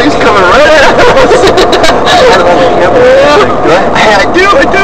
thing's coming right at us. I don't know if you have it. Do I? I do, I do.